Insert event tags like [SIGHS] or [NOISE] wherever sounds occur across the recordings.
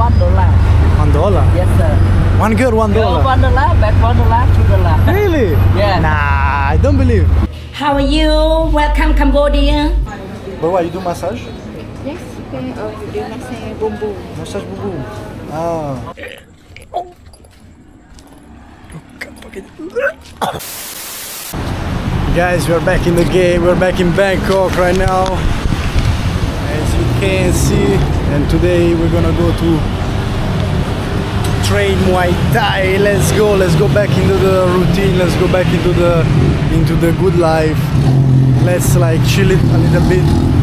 one dollar. One dollar. Yes, sir. One girl, one Go dollar. one dollar, back one dollar, two dollar. Really? Yeah. Nah, I don't believe. How are you? Welcome Cambodia. But what, you do massage? Yes, okay. Oh, you do massage boom boom. Massage boom boom. Ah. Guys, we're back in the game. We're back in Bangkok right now. See, and today we're gonna go to train Muay Thai. Let's go. Let's go back into the routine. Let's go back into the into the good life. Let's like chill it a little bit.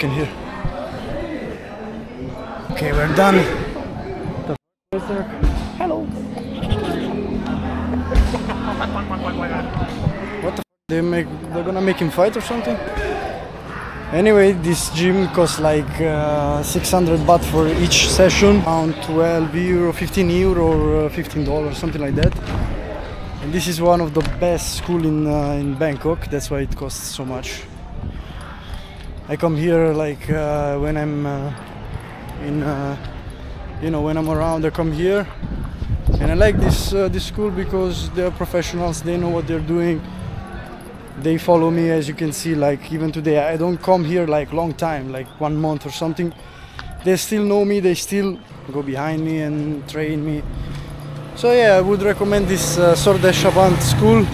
They have a chicken here? Okay, we're done. The f- is there? Hello. What the f- they make? They're gonna make him fight or something? Anyway, this gym costs like uh, 600 baht for each session, around 12 euro, 15 euro, or uh, 15 dollars, something like that. And this is one of the best school in uh, in Bangkok. That's why it costs so much. I come here like uh, when I'm uh, in, uh, you know, when I'm around. I come here, and I like this uh, this school because they're professionals. They know what they're doing. They follow me, as you can see. Like even today, I don't come here like long time, like one month or something. They still know me. They still go behind me and train me. So yeah, I would recommend this uh, Sordesh Avant school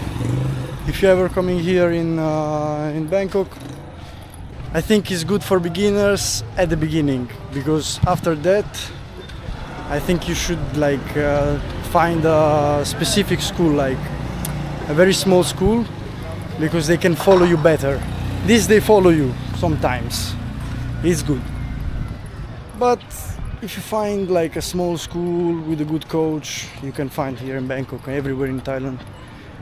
if you're ever coming here in uh, in Bangkok. I think it's good for beginners at the beginning because after that I think you should like uh, find a specific school like a very small school because they can follow you better. This they follow you sometimes. It's good. But if you find like a small school with a good coach, you can find here in Bangkok, everywhere in Thailand,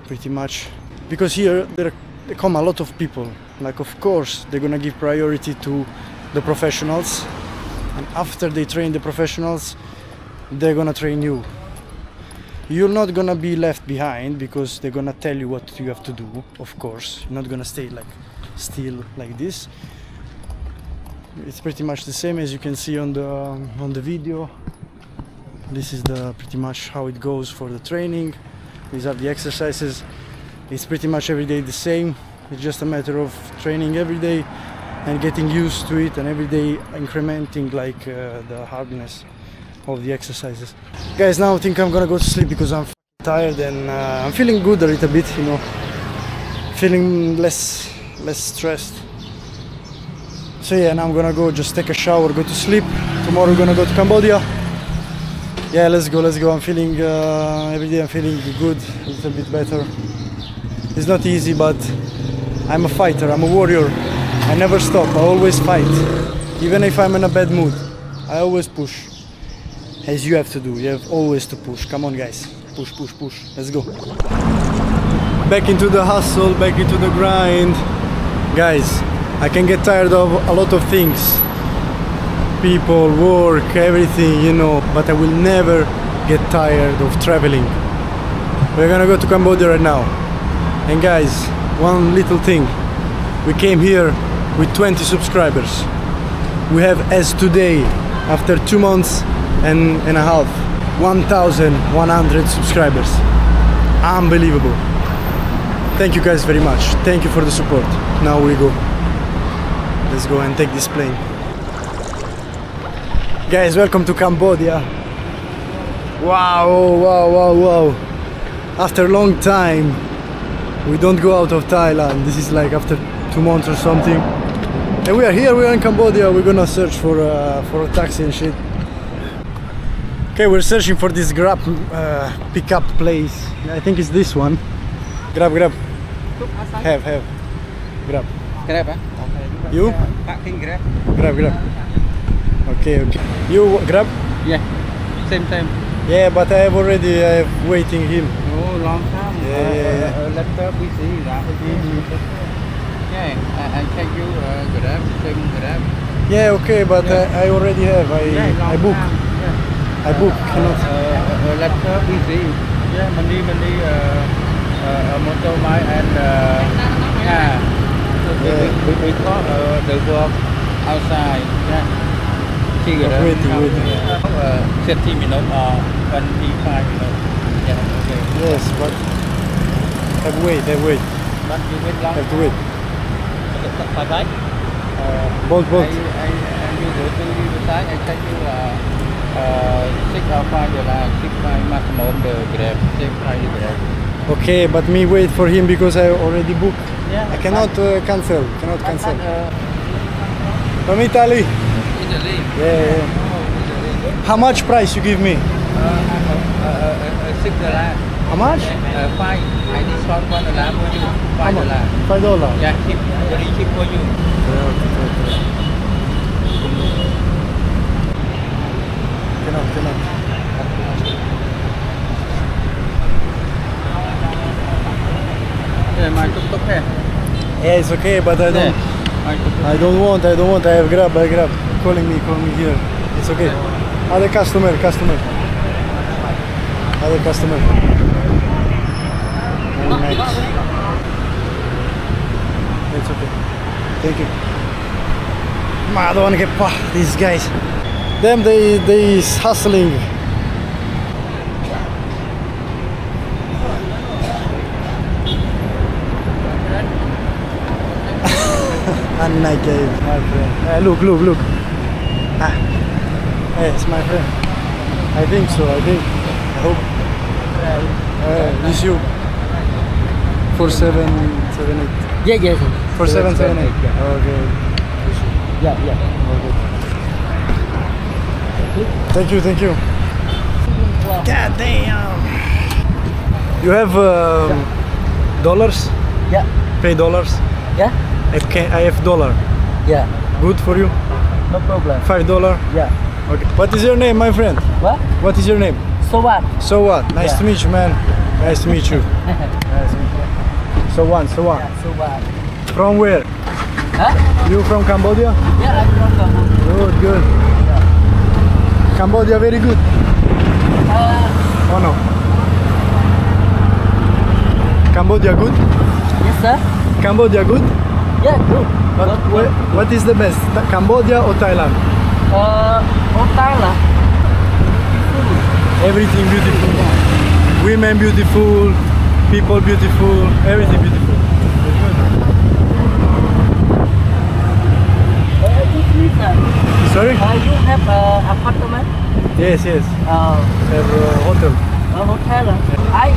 pretty much. Because here there, there come a lot of people. Like of course they're gonna give priority to the professionals, and after they train the professionals, they're gonna train you. You're not gonna be left behind because they're gonna tell you what you have to do. Of course, you're not gonna stay like still like this. It's pretty much the same as you can see on the on the video. This is the pretty much how it goes for the training. These are the exercises. It's pretty much every day the same it's just a matter of training every day and getting used to it and every day incrementing like uh, the hardness of the exercises guys now I think I'm gonna go to sleep because I'm tired and uh, I'm feeling good a little bit you know feeling less less stressed so yeah, now I'm gonna go just take a shower, go to sleep. Tomorrow we're gonna go to Cambodia. Yeah, let's go, let's go. I'm feeling uh, every day. I'm feeling good, a little bit better. It's not easy, but I'm a fighter. I'm a warrior. I never stop. I always fight, even if I'm in a bad mood. I always push, as you have to do. You have always to push. Come on, guys. Push, push, push. Let's go. Back into the hustle. Back into the grind, guys. I can get tired of a lot of things people, work, everything, you know, but I will never get tired of traveling. We're gonna go to Cambodia right now. And guys, one little thing. We came here with 20 subscribers. We have as today, after two months and, and a half, 1,100 subscribers. Unbelievable. Thank you guys very much. Thank you for the support. Now we go. Let's go and take this plane. Guys, welcome to Cambodia. Wow, wow, wow, wow. After a long time, we don't go out of Thailand. This is like after two months or something. And we are here, we are in Cambodia. We're gonna search for, uh, for a taxi and shit. Okay, we're searching for this Grab uh, pickup place. I think it's this one. Grab, grab. Have, have. Grab. Grab á? You? Grab. Grab, grab. Okay, okay. You grab? Yeah. Same time. Yeah, but I have already I have waiting him. Oh, long time. Yeah, yeah, yeah. Uh, uh, laptop busy. That Yeah, I, I check you uh, Grab, same Grab. Yeah, okay, but Yeah. I, I already have. I Yeah, I book. time. Yeah. I book. Uh, Cannot. uh, uh, laptop busy. Yeah, Monday, Monday, uh, uh, motorbike and uh, yeah. We, Yeah. we, we got uh, the work outside. Yeah. See. Waiting, waiting. Uh, 30 minutes or 25 minutes. Yeah, okay. Yes, but have wait. Have wait. But you wait long Have to wait. Phải đấy. Uh, Both, both. I, I, I you go to the side, I check you uh, uh, six or five dollar, six five maximum the grab, six five the grab. Okay, but me wait for him because I already booked. Yeah. I cannot uh, cancel. Cannot cancel. Uh, From Italy. Italy. Yeah, yeah. How much price you give me? Uh, six dollar. How much? Uh, five. I discount one dollar for you. Five dollar. Five dollar. Yeah, cheap, very cheap for you. Cannot, cannot. Yeah, my tuk tuk here. Yeah, it's okay, but I don't. Tuk. I don't want. I don't want. I have grab. I grab. Calling me. Call me here. It's okay. Other customer. Customer. Other customer. Very nice. It's okay. Thank you. Madonna che pa, these guys. Them they they is hustling. [LAUGHS] Anna gave my friend. Uh, look, look, look. Ah. Hey, it's my friend. I think so. I think. I hope. Uh, it's you. Four seven seven eight. Yeah, yes. Four seven seven eight. Okay. Yeah, yeah. Okay. Thank you, thank you. God damn. You have um, dollars? Yeah, Pay dollars? yeah, I can I have dollar. yeah. Good for you? No problem. Five dollar? Yeah. Okay. What is your name, my friend? What? What is your name? So what? So what? Nice Yeah. to meet you, man. Nice to meet you. [LAUGHS] nice to meet you. So what? so one. So what? From where? Huh? You from Cambodia? Yeah, I'm from Cambodia. Good, good. Cambodia very good. Uh, Oh no. Cambodia good? yes, sir. Cambodia good? Yeah, good. But Good, wh- good. what is the best? Cambodia or Thailand? Uh, oh, Thailand. Everything beautiful. Women beautiful, people beautiful, everything beautiful. Excuse me, sir. Sorry? Uh, you have uh, apartment? Yes, yes. Uh, Have a hotel. a hotel? I,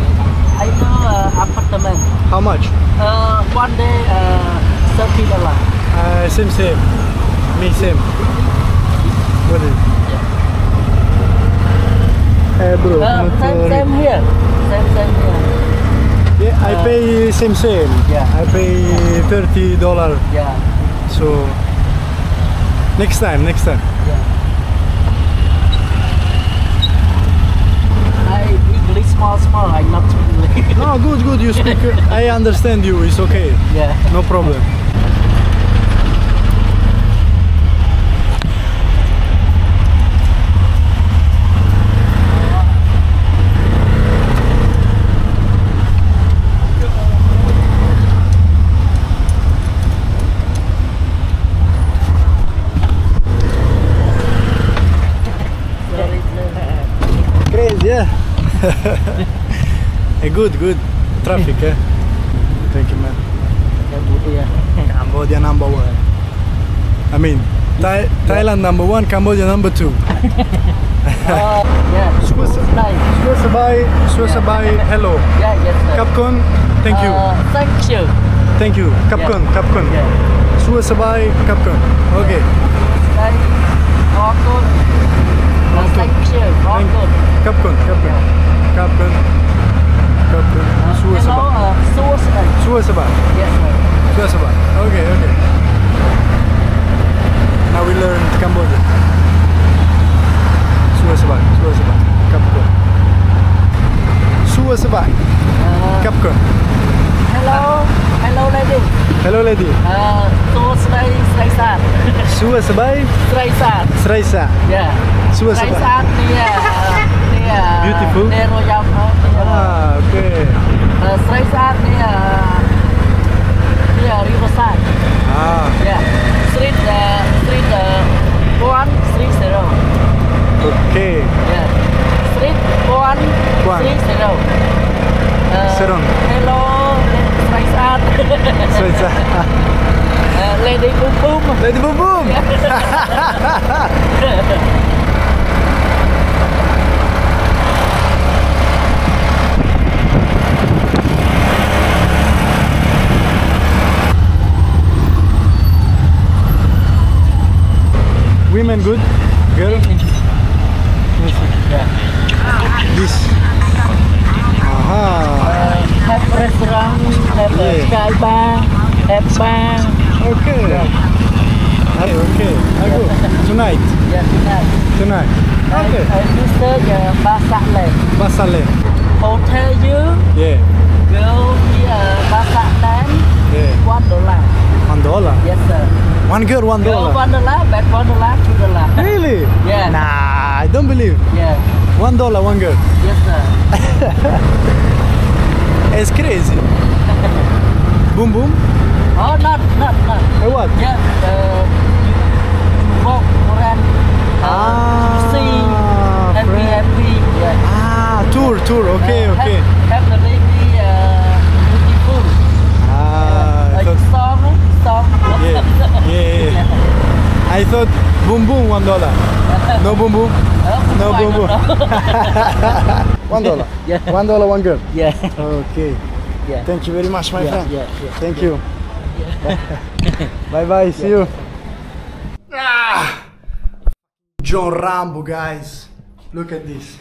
I know uh, apartment. How much? Uh, one day, uh, thirty dollar. Uh, same, same. Me, same. What is? Eh, bro. Uh, same, uh, same here. Same, same here. Yeah, I uh, pay same same. Yeah. I pay thirty dollar. Yeah. So next time, next time. I English small, small. I not English. No, good, good. You speak. [LAUGHS] I understand you. It's okay. yeah. No problem. Crazy, yeah. Eh, [LAUGHS] good, good. Traffic, eh? Thank you, man. Cambodia. [LAUGHS] Cambodia number one. I mean, Thai- Thailand number one, Cambodia number two. Uh, [LAUGHS] yeah. Nice. Suwasabai, Suwasabai, hello. Yeah, yes, sir. Kapkon, thank you. Uh, thank you. Thank you. Kapkon, Kapkon. Yeah. Suwasabai, Kapkon. Okay. Thank you. All Thank- good. Kapkon. Kapkon. Uh, uh, Suwasabai. Suwasabai. Yes, sir. Suwasabai. Okay, okay. Now we learn Cambodia. Suwasabai, Suwasabai. Kapkon. Suwasabai, Uh, Kapkon. hello. Hello, lady. Hello lady. Uh, Sraisat. Suwasabai, Sraisat. Sraisa. Yeah. Suwasabai. Sraisat near, Beautiful. Near Royal Park. Ah, okay. uh, Sraisat near, uh, near Riverside. Ah, Yeah. Street, uh, street, uh, one, three, zero. okay. Yeah. Street, one, One. three, zero. Uh, Seron. Hello, Sraisat. Sraisa. [LAUGHS] [LAUGHS] uh, Lady Boom Boom. Lady Boom Boom. [LAUGHS] Women good? Girl? Yeah. This. Aha. Uh, have restaurant, have Yeah. sky bar, have bar. Okay. Okay, okay. I go. Tonight. Yeah, tonight. Tonight. I, Okay. I visit uh, Bassac. Hotel you Yeah. go here Bassac Land, Yeah. one dollar. One dollar. Yes sir. One good, one Go dollar. one dollar, back one dollar, two dollar. Really? Yeah. Nah, I don't believe. Yeah. One dollar, one girl. Yes sir. [LAUGHS] It's crazy. [LAUGHS] boom boom. Oh not not not. Hey, what? Yeah. Uh, you, walk around. Uh. Happy friend. happy. Yeah. Ah, tour, tour. Okay, Uh, okay. Have, have the lady uh, beautiful. Ah, Uh, thought, song, song. yeah, yeah, yeah. I thought boom boom one dollar. No boom boom. [LAUGHS] No boom boom. [LAUGHS] One dollar. [LAUGHS] Yeah. One dollar, one girl. yeah. Okay. Yeah. Thank you very much, my yeah, friend. yeah, yeah. Thank you. bye bye. See you. Ah! John Rambo, guys. Look at this.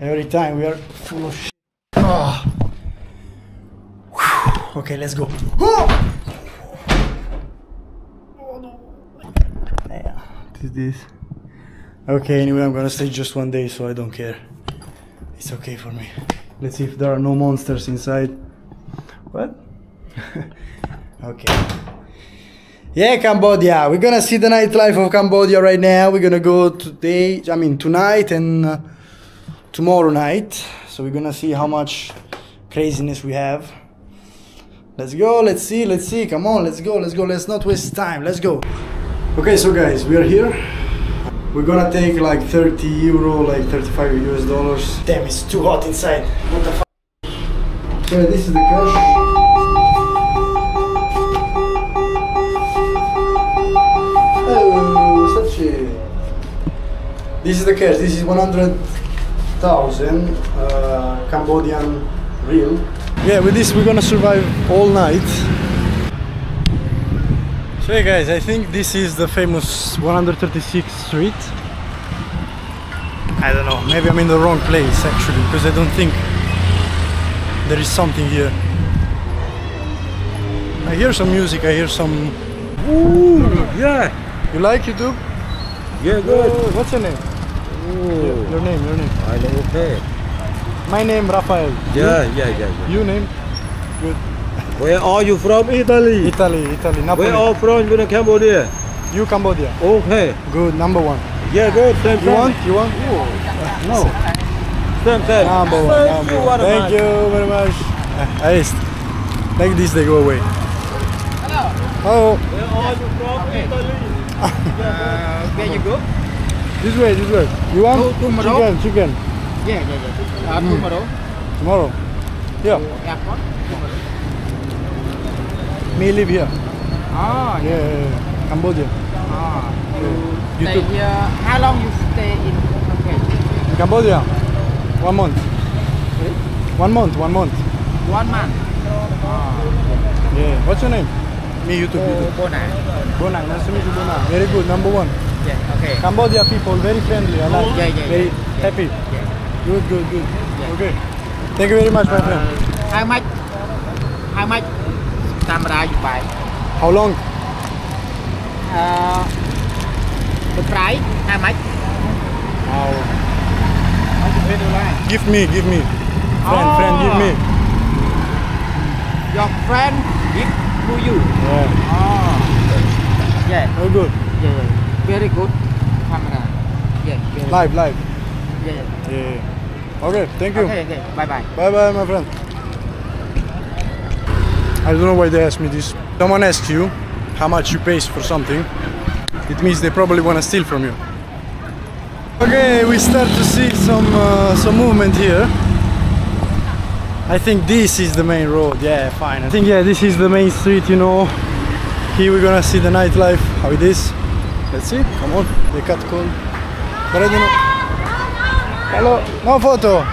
Every time we are full of shit. Ah. Okay, let's go. Oh! Yeah, this. Okay, anyway, I'm gonna stay just one day, so I don't care. It's okay for me. Let's see if there are no monsters inside. What? [LAUGHS] okay. Yeah, Cambodia. We're gonna see the nightlife of Cambodia right now. We're gonna go today, I mean, tonight and uh, tomorrow night. So we're gonna see how much craziness we have. Let's go, let's see, let's see. Come on, let's go, let's go. Let's not waste time. Let's go. Okay, so guys, we are here. We're gonna take like 30 euro, like 35 US dollars. Damn, it's too hot inside. What the fuck? So this is the cash. Oh, such a. This is the cash. This is 100,000 uh, Cambodian riel. Yeah, with this we're gonna survive all night. So hey guys, I think this is the famous 136th street. I don't know. Maybe I'm in the wrong place actually because I don't think there is something here. I hear some music. I hear some. Ooh, Yeah. you like YouTube? Yeah, good. Oh, what's your name? Oh, Your name. Your name. I know. Okay. My name Rafael. Yeah, yeah, yeah, yeah. You name? Where are you from? Italy. Italy. Italy. Napoli. Where are from? You're Cambodia. You Cambodia. Okay. Good. Number one. Yeah, good. Same, You want? You want? No. Same, same. Number one. Thank number you one. very Thank you very much. Uh, I like this they go away. Hello. Where are you from? Italy. [LAUGHS] Where you go? This way, this way. You want? To- to Morocco? chicken, chicken. Yeah, yeah, yeah. Uh, tomorrow. Tomorrow. Yeah. Airport. Me live here. Oh, Yeah, yeah, yeah. Cambodia. Oh. You Stay took here. How long you stay in? Okay. in Cambodia? One month. One month, one month. One month. Yeah. What's your name? Me, YouTube. Oh, YouTube. Bona. Bonang, nice to meet you, Bonang. Very good, number one. Yeah. Okay. Cambodia people, very friendly. I like. Oh, yeah, yeah, Very yeah. happy. Yeah. Good, good, good. Okay. Thank you very much, my uh, friend. Uh, how much? How much camera you buy? How long? Uh? How you pay the line? Give me, give me. Friend, friend, give me. Your friend give to you. Yeah. Oh. Yeah. Oh, good. Yeah. yeah. Very good camera. Yeah. Very Live, live. Yeah. Yeah. Okay, thank you. Okay. Okay. Bye bye. Bye bye, my friend. I don't know why they asked me this. Someone asks you how much you pay for something. It means they probably want to steal from you. Okay, we start to see some uh, some movement here. I think this is the main road. Yeah, fine. I think yeah, this is the main street. You know, here we're gonna see the nightlife. How it is? Let's see. Come on, they cut cold. But I don't know. Hello, no photo.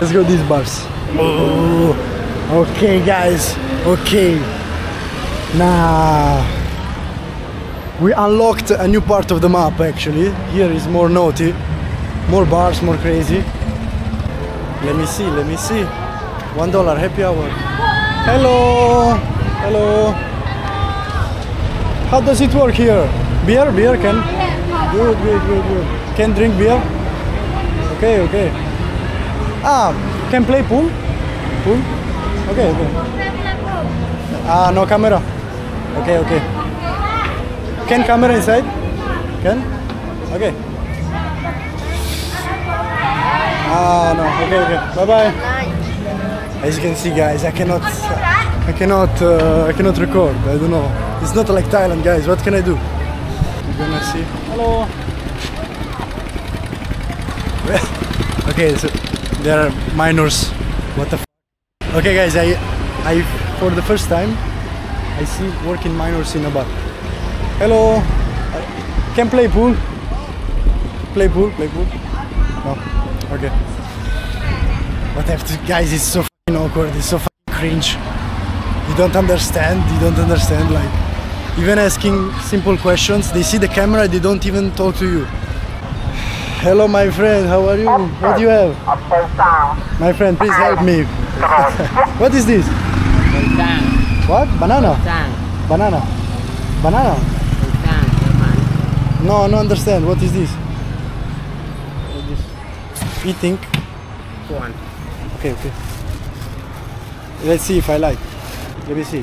Let's go these bars. Oh, okay, guys. Okay. Now we unlocked a new part of the map. Actually, here is more naughty, more bars, more crazy. Let me see. Let me see. One dollar happy hour. Hello. Hello. How does it work here? Beer? Beer can? Good, good, good, good. Can drink beer? Okay, okay. Ah, can play pool? Pool? Okay, okay. Ah, no camera. Okay, okay. Can camera inside? Can? Okay. Ah, no. Okay, okay. Bye bye. As you can see, guys, I cannot, I cannot, uh, I cannot record. I don't know. It's not like Thailand, guys. What can I do? We're gonna see. Hello. [LAUGHS] okay, so there are minors. What the? Okay, guys, I, I, for the first time, I see working minors in a bar. Hello. Uh, can play pool? Play pool? Play pool? No. Okay. But I have to, guys, it's so awkward. It's so cringe. You don't understand. You don't understand. Like, even asking simple questions, they see the camera. They don't even talk to you. Hello, my friend. How are you? What do you have? My friend, please help me. [LAUGHS] what is this? What? Banana? Sang. Banana? Banana? No, no understand. What is this? What is this? Eating. One. Okay, okay. Let's see if I like. Let me see.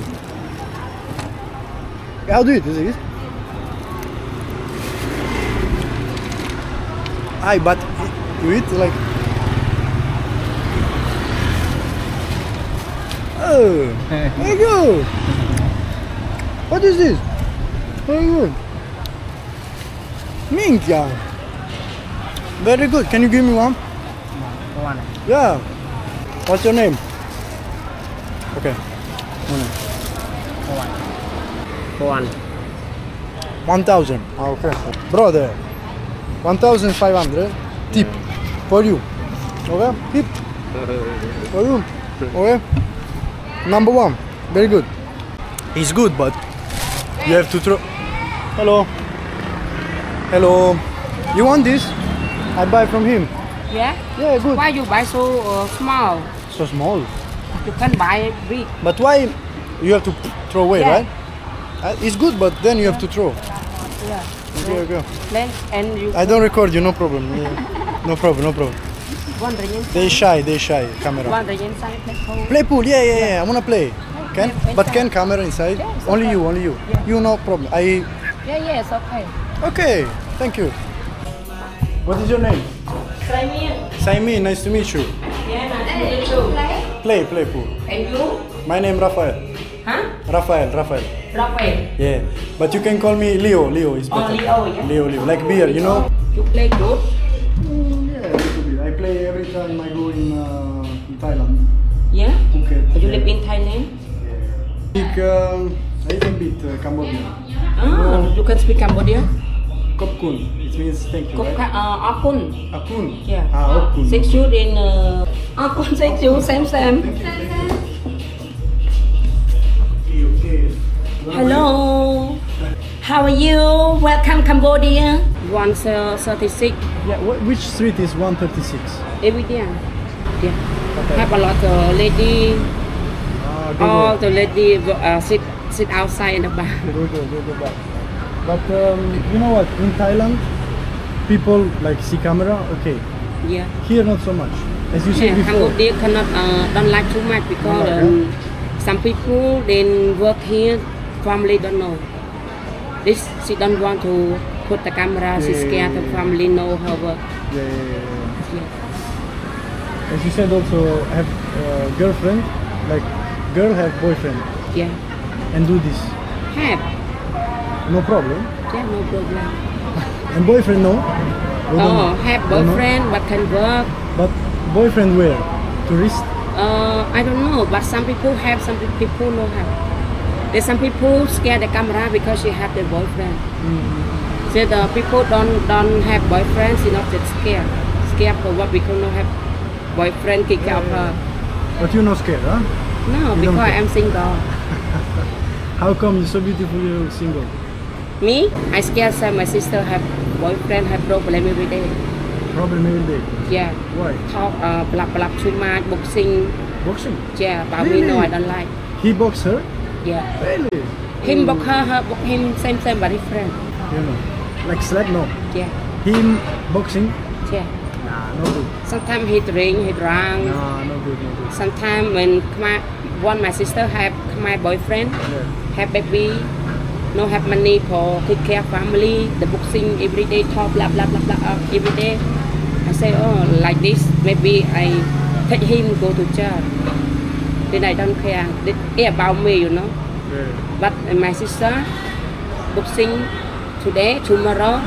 How do you do this? I but you eat like. Very good. What is this? Very good. Minchia. Very good. Can you give me one? One. Yeah. What's your name? Okay. One. One. 1000. Ah, okay. Brother. 1500 tip for you. Okay? Tip for you. Okay? Number one. Very good. It's good, but you have to throw. Hello. Hello. You want this? I buy from him. Yeah. Yeah, good. Why you buy so uh, small? So small. You can buy big. But why you have to throw away, Yeah. right? Uh, it's good, but then you have to throw. Yeah. Okay, okay. Then and you I don't record you, no problem. Yeah. [LAUGHS] No problem, no problem. Want inside. They shy, they shy. Camera. Want the inside play pool. Play pool, yeah, yeah, yeah. I wanna play. Can? Yeah, But can camera inside? Yeah, it's Only okay. you, only you. Yeah. You no problem. I. Yeah, yeah, it's okay. Okay. Thank you. What is your name? Simon. Saimi. Nice to meet you. Yeah, nice to meet you. Play, play pool. And you? My name Rafael. Huh? Rafael, Rafael. Rafael. Yeah. But you can call me Leo. Leo is better. Oh, better. Leo, yeah. Leo, Leo. Like beer, you know? You play good? Play every time I go in, uh, in Thailand. Yeah. Phuket. You live in Thailand? Speak um, a little bit uh, Cambodian. Ah, you can speak Cambodia? Kop kun. It means thank you, Cúc right? uh, Akun. Akun. Yeah. Ah, Okun. Six you in uh, Akun six you same same. Okay, okay. Hello. How are you? Welcome Cambodia. One uh, thirty six Yeah, wh- which street is 136? every day. Yeah. Have a lot of lady. Ah, go, All go. the lady uh, sit sit outside in the bar. Go, go, go, go back. But um, you know what? In Thailand, people like see camera, okay. Yeah. Here, not so much. As you said Yeah, before. Cambodia cannot uh, don't like too much because like, um, some people then work here, family don't know. This she don't want to put the camera. She Yeah, scared the family know her work. Yeah. As you said, also have uh, girlfriend, like girl have boyfriend, yeah. and do this, Have. no problem. Yeah, no problem. [LAUGHS] And boyfriend, no. They Oh, know. have boyfriend but can work. But boyfriend where? Tourist? Uh, I don't know, but some people have, some people no have. There's some people scare the camera because she have the boyfriend. Mm-hmm. So the people don't don't have boyfriend, she not just scared. Scared for what because no have boyfriend kick out her. But you're not scared, huh? No, You because. I'm single. [LAUGHS] How come you're so beautiful, you're single? Me, I scared say my sister have boyfriend have problem every day. Problem every day. Yeah. Why? Talk uh blah blah too much, boxing. Boxing. Yeah, but me no, Really? I don't like. He box her? Yeah. Really? Him box her, her box him same same but different. You know. Like slap? No. Yeah. Him boxing? Yeah. Nah, no good. Sometimes he drink, he drunk. Nah, no good, no good. Sometimes when my one my sister have my boyfriend, Yeah. have baby, no have money for take care family, the boxing every day talk blah blah blah blah every day. I say oh like this maybe I take him go to church. Then I don't care. They care about me, you know. Yeah. But my sister boxing today, tomorrow.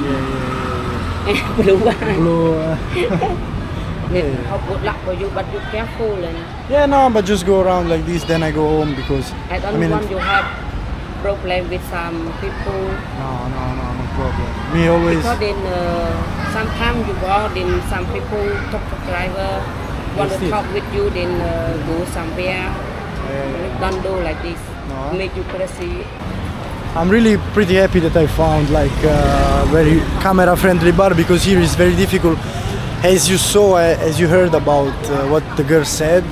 Yeah, [LAUGHS] [LAUGHS] yeah, Blue one. yeah. Blue, Yeah. Hope good luck for you, but you careful and yeah, no, but just go around like this, then I go home because I don't mean, want you have problem with some people No, no, no, no problem. Me always. because then uh, sometimes you go then some people talk to driver want to Yes, yes. talk with you then uh, go somewhere Yeah. don't do like this No. make you crazy I'm really pretty happy that I found like a very camera friendly bar because here is very difficult. As you saw, uh, as you heard about uh, what the girl said,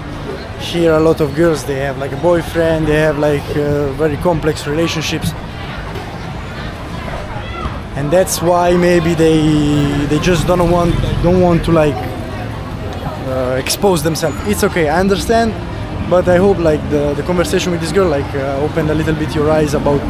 here a lot of girls they have like a boyfriend, they have like uh, very complex relationships, and that's why maybe they they just don't want don't want to like uh, expose themselves. It's okay, I understand, but I hope like the, the conversation with this girl like uh, opened a little bit your eyes about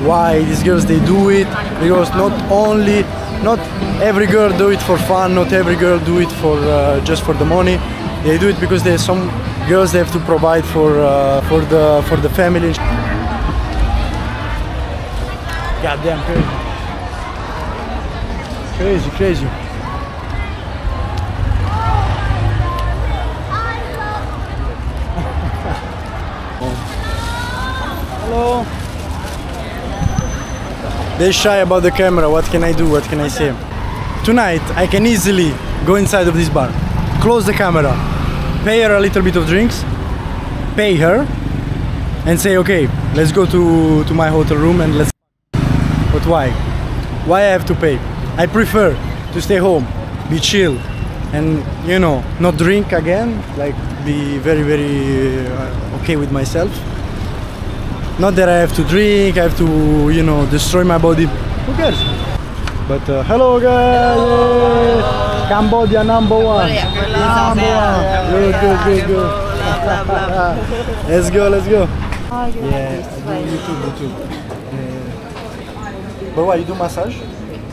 why these girls they do it because not only not every girl do it for fun, not every girl do it for uh, just for the money. They do it because there's some girls they have to provide for uh, for the for the family. Goddamn crazy, crazy, crazy. [LAUGHS] Hello. They're shy about the camera. What can I do? What can I say? Tonight, I can easily go inside of this bar, close the camera, pay her a little bit of drinks, pay her, and say, okay, let's go to, to my hotel room and let's. But why? Why I have to pay? I prefer to stay home, be chill, and you know, not drink again. Like be very, very uh, okay with myself. Not that I have to drink, I have to, you know, destroy my body. Who cares? But uh, hello guys! Yay! Cambodia number one. Number one. Good, good, good, good. [LAUGHS] let's go, let's go. Oh, you Yeah, like this I do YouTube, YouTube. Yeah. But what, you do massage?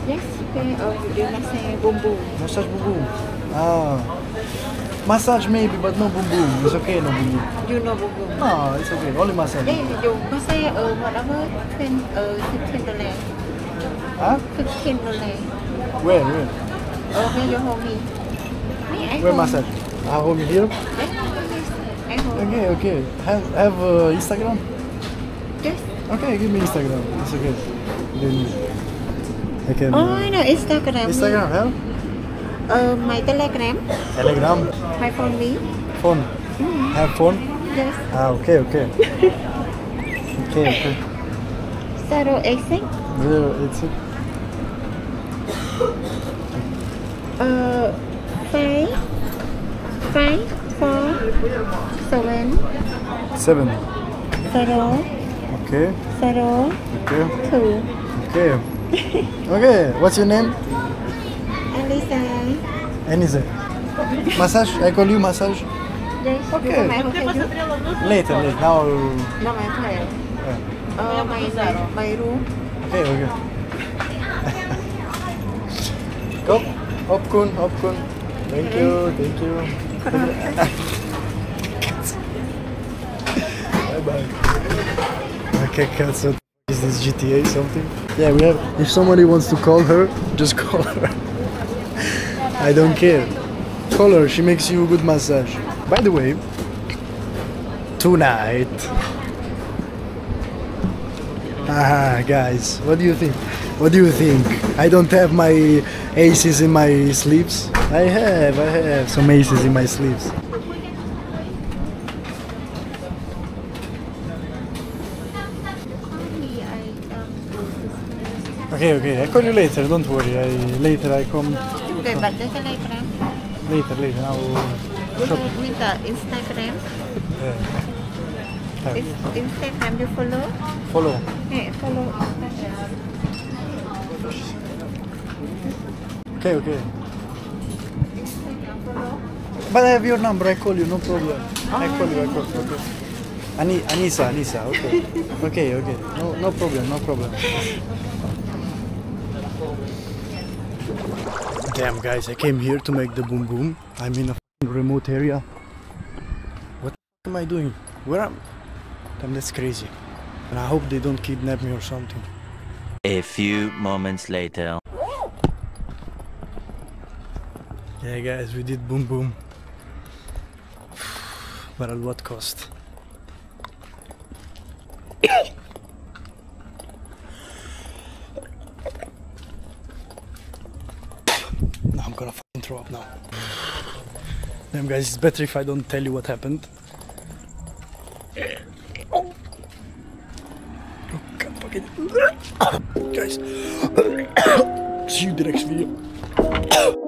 Yes, okay. Uh, we do massage boom boom. Massage boom boom. Ah. Massage maybe, but no boom boom. It's okay, no boom boom. You know boom boom. No, it's okay. Only massage. Yeah, you massage uh, whatever, 10, uh, 15 dollars. Huh? 15 dollars. Where, where? Uh, where you hold me? Me, I Where massage? Hold you here? Yes, yes, I hold. Okay, okay. Have, have uh, Instagram? Yes. Okay, give me Instagram. It's okay. Then I can. Oh, uh, no, Instagram. Instagram, yeah? Uh, my Telegram. Telegram. My phone me. Phone. Have phone? Yes. Ah, okay, okay. [LAUGHS] okay, okay. Zero eight six. Zero, eight, six. Uh, five, five, four, seven, Seven. zero, Okay, zero, okay, two. okay. [LAUGHS] okay, what's your name? Alisa. Anise. Massage? I call you massage? Yes. Okay. You want my hotel you? Later, later. Now. No, my hotel. Yeah. Uh, my, my, my room. Okay, okay. Go. Opkun, Opkun. Thank you, thank you. [LAUGHS] bye bye. Okay, cat, so is this GTA something? Yeah, we have. If somebody wants to call her, just call her. [LAUGHS] I don't care. Call her, she makes you a good massage. By the way, tonight. Ah, guys, what do you think? What do you think? I don't have my aces in my sleeves. I have, I have some aces in my sleeves. Okay, okay, I call you later. Don't worry. I later I come Okay, but there's a Telegram. Later, later. Now shop. with the Instagram. Yeah. Is Instagram you follow? Follow. Hey, follow Instagram. Okay, okay. Instagram follow. But I have your number. I call you. No problem. I call you. I call you. Okay. Ani, Anisa, Anisa. Okay. [LAUGHS] Okay, okay. No, no problem. No problem. [LAUGHS] Damn, guys! I came here to make the boom boom. I'm in a remote area. What am I doing? Where am? I? Damn, that's crazy. And I hope they don't kidnap me or something. A few moments later. Yeah, guys, we did boom boom. [SIGHS] But at what cost? [COUGHS] no, I'm gonna fucking throw up now. Damn, guys, it's better if I don't tell you what happened. Oh, God, fucking. [COUGHS] guys, [COUGHS] see you in the next video. [COUGHS]